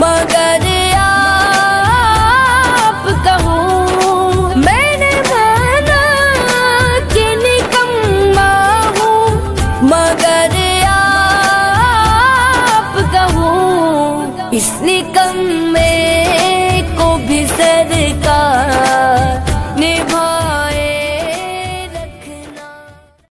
मगर आप कहूँ मैंने माना कि निकम्मा हूँ। मगर आप कहूँ इस निकम में